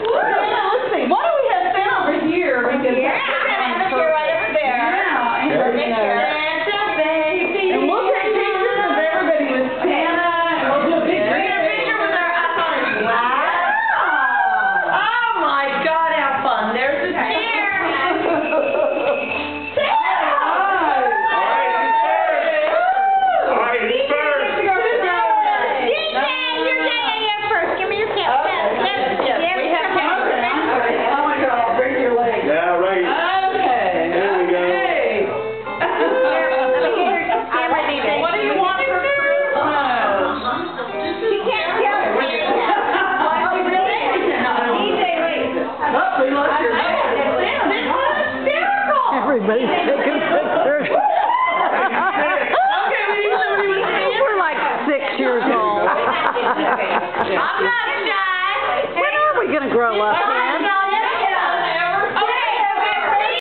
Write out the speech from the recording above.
Right. Everybody's taking pictures. We're like six years old. I'm not shy. When are we going to grow up?